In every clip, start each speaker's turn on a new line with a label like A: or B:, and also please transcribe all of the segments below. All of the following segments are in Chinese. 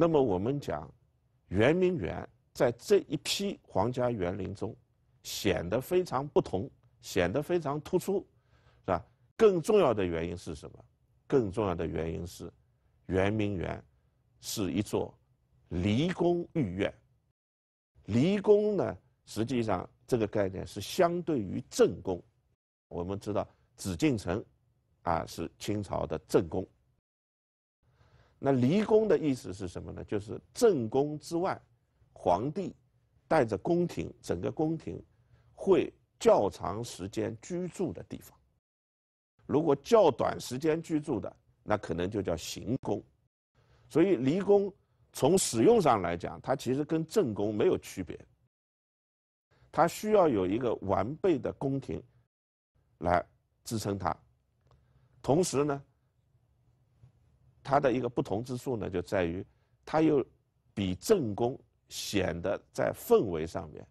A: 那么我们讲，圆明园在这一批皇家园林中显得非常不同，显得非常突出，是吧？更重要的原因是什么？更重要的原因是，圆明园是一座离宫御苑。离宫呢，实际上这个概念是相对于正宫。我们知道紫禁城啊是清朝的正宫。那离宫的意思是什么呢？就是正宫之外，皇帝带着宫廷，整个宫廷会较长时间居住的地方。如果较短时间居住的，那可能就叫行宫。所以离宫从使用上来讲，它其实跟正宫没有区别。它需要有一个完备的宫廷来支撑它，同时呢。它的一个不同之处呢，就在于它又比正宫显得在氛围上面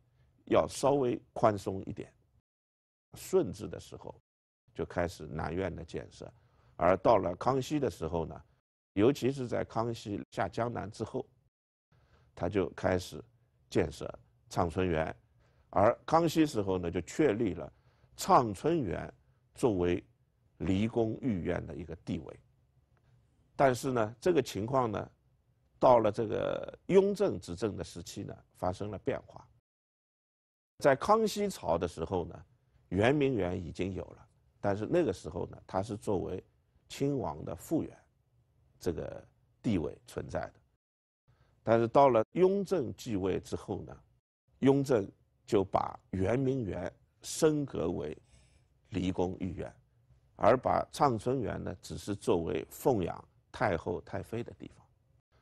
A: 要稍微宽松一点。顺治的时候就开始南苑的建设，而到了康熙的时候呢，尤其是在康熙下江南之后，他就开始建设畅春园，而康熙时候呢，就确立了畅春园作为离宫御苑的一个地位。但是呢，这个情况呢，到了这个雍正执政的时期呢，发生了变化。在康熙朝的时候呢，圆明园已经有了，但是那个时候呢，它是作为亲王的复原这个地位存在的。但是到了雍正继位之后呢，雍正就把圆明园升格为离宫御园，而把畅春园呢，只是作为奉养。太后、太妃的地方，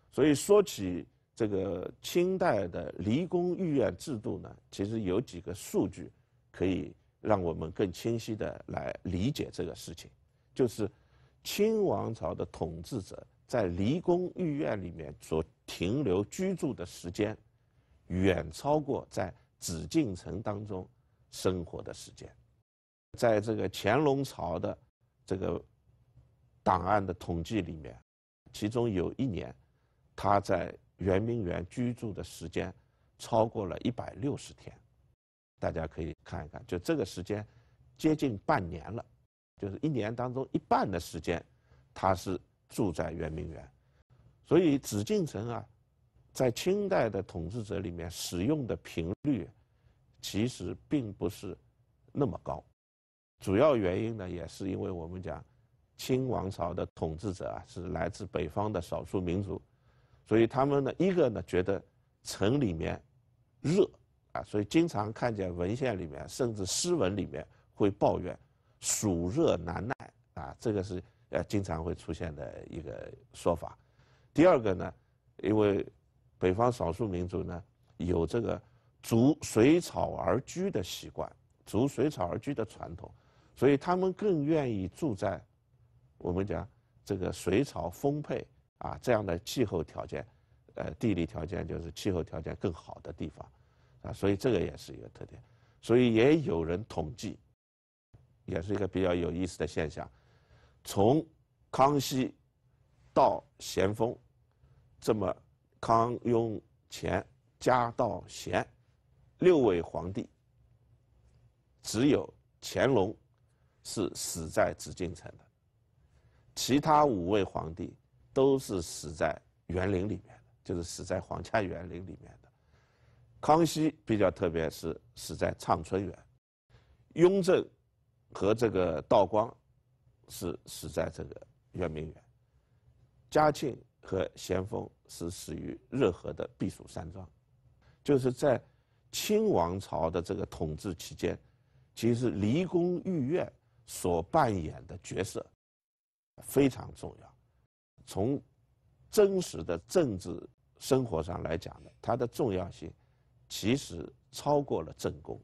A: 所以说起这个清代的离宫御苑制度呢，其实有几个数据可以让我们更清晰的来理解这个事情，就是清王朝的统治者在离宫御苑里面所停留居住的时间，远超过在紫禁城当中生活的时间，在这个乾隆朝的这个档案的统计里面。其中有一年，他在圆明园居住的时间超过了一百六十天，大家可以看一看，就这个时间接近半年了，就是一年当中一半的时间，他是住在圆明园。所以紫禁城啊，在清代的统治者里面使用的频率，其实并不是那么高。主要原因呢，也是因为我们讲。清王朝的统治者啊，是来自北方的少数民族，所以他们呢，一个呢觉得城里面热啊，所以经常看见文献里面，甚至诗文里面会抱怨暑热难耐啊，这个是呃经常会出现的一个说法。第二个呢，因为北方少数民族呢有这个逐水草而居的习惯，逐水草而居的传统，所以他们更愿意住在。我们讲这个水草丰沛啊，这样的气候条件，呃，地理条件就是气候条件更好的地方，啊，所以这个也是一个特点。所以也有人统计，也是一个比较有意思的现象。从康熙到咸丰，这么康雍乾嘉道咸六位皇帝，只有乾隆是死在紫禁城的。其他五位皇帝都是死在园林里面的，就是死在皇家园林里面的。康熙比较特别，是死在畅春园；雍正和这个道光是死在这个圆明园；嘉庆和咸丰是死于热河的避暑山庄。就是在清王朝的这个统治期间，其实离宫御苑所扮演的角色。非常重要。从真实的政治生活上来讲呢，它的重要性其实超过了政工。